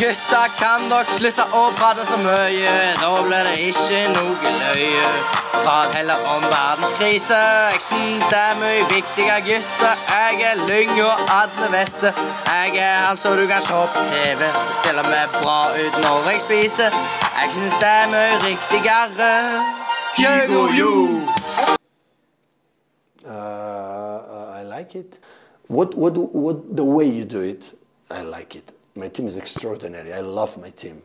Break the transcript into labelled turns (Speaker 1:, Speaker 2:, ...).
Speaker 1: Gutta, kan dere slutte å prate så mye? Da blir det ikke noe løye. Prat heller om verdenskrise. Jeg syns det er mye viktigere, gutter. Jeg er lyng, og alle vet det. Jeg er han som du kan se på TV. Ser til og med bra ut når jeg spiser. Jeg syns det er mye riktigere. Kygo you!
Speaker 2: Uh, I like it. What, what, what, the way you do it, I like it. My team is extraordinary. I love my team.